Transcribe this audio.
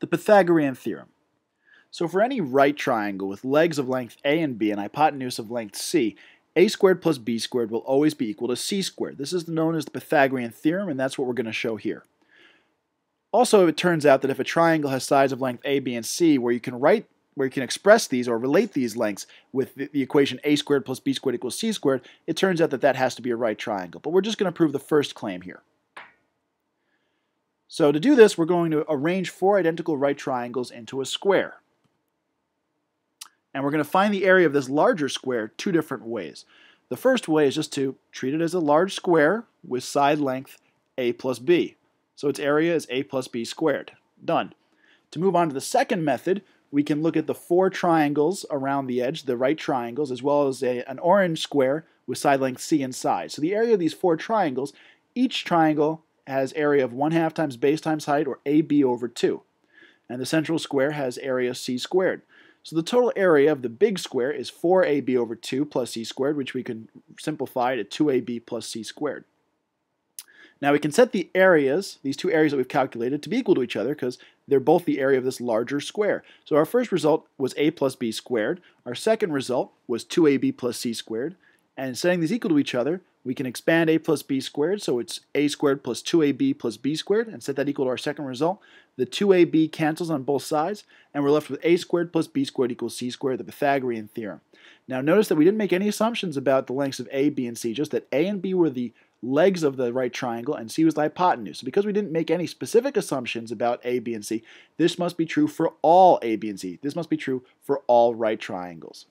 the Pythagorean theorem. So for any right triangle with legs of length a and b and hypotenuse of length c, a squared plus b squared will always be equal to c squared. This is known as the Pythagorean theorem, and that's what we're going to show here. Also, it turns out that if a triangle has sides of length a, b, and c, where you can write where you can express these or relate these lengths with the, the, equation a squared plus b squared equals c squared, it turns out that that has to be a right triangle. But we're just going to prove the first claim here. So to do this, we're going to arrange four identical right triangles into a square. And we're going to find the area of this larger square two different ways. The first way is just to treat it as a large square with side length a plus b. So its area is a plus b squared. Done. To move on to the second method, we can look at the four triangles around the edge, the right triangles, as well as a, an orange square with side length c inside. So the area of these four triangles, each triangle has area of 1 half times base times height, or AB over 2. And the central square has area c squared. So the total area of the big square is 4ab over 2 plus c squared, which we can simplify to 2ab plus c squared. Now we can set the areas, these two areas that we've calculated, to be equal to each other because they're both the area of this larger square. So our first result was a plus b squared. Our second result was 2ab plus c squared. And setting these equal to each other, we can expand a plus b squared, so it's a squared plus 2ab plus b squared, and set that equal to our second result. The 2ab cancels on both sides, and we're left with a squared plus b squared equals c squared, the Pythagorean theorem. Now notice that we didn't make any assumptions about the lengths of a, b, and c, just that a and b were the legs of the right triangle, and c was the hypotenuse. So because we didn't make any specific assumptions about a, b, and c, this must be true for all a, b, and c. This must be true for all right triangles.